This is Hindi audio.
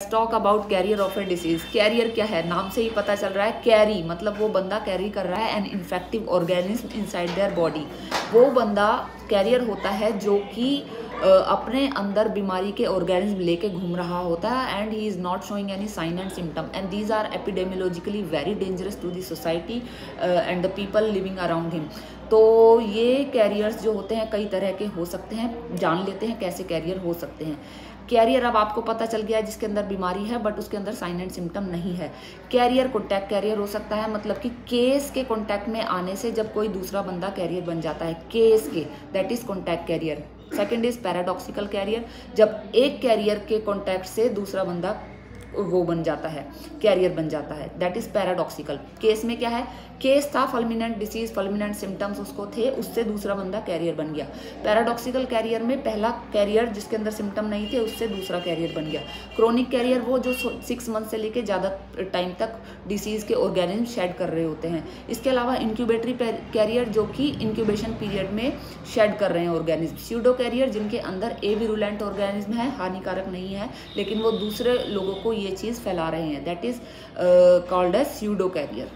Talk about carrier of a disease carrier क्या है? नाम से ही पता चल रहा है कैरी मतलब वो बंदा कैरी कर रहा है an infective organism inside their body वो बंदा कैरियर होता है जो कि अपने अंदर बीमारी के ऑर्गेनिज्म लेके घूम रहा होता है and he is not showing any sign and symptom and these are epidemiologically very dangerous to the society and the people living around him तो ये कैरियर्स जो होते हैं, कई तरह के हो सकते हैं, जान लेते हैं कैसे कैरियर हो सकते हैं. कैरियर अब आपको पता चल गया है जिसके अंदर बीमारी है बट उसके अंदर साइन एंड सिम्टम नहीं है. कैरियर कॉन्टैक्ट कैरियर हो सकता है मतलब कि केस के कॉन्टैक्ट में आने से जब कोई दूसरा बंदा कैरियर बन जाता है. केस के that is contact carrier second is paradoxical carrier जब एक कैरियर के कॉन्टैक्ट से दूसरा बंदा वो बन जाता है कैरियर बन जाता है। दैट इज़ पैराडॉक्सिकल केस में क्या है? केस था फलमिनेंट डिसीज फलमिनेंट सिम्टम्स उसको थे, उससे दूसरा बंदा कैरियर बन गया। पैराडॉक्सिकल कैरियर में पहला कैरियर जिसके अंदर सिम्टम नहीं थे, उससे दूसरा कैरियर बन गया। क्रोनिक कैरियर वो जो सिक्स मंथ से लेके ज़्यादा टाइम तक डिसीज के ऑर्गेनिज्म शेड कर रहे होते हैं। इसके अलावा इंक्यूबेटरी कैरियर जो कि इंक्यूबेशन पीरियड में शेड कर रहे हैं ऑर्गेनिज्म स्यूडो कैरियर जिनके अंदर ए विरुलेंट ऑर्गेनिज्म है, हानिकारक नहीं है, लेकिन वो दूसरे लोगों को ये चीज़ फैला रहे हैं। That is called as pseudo carrier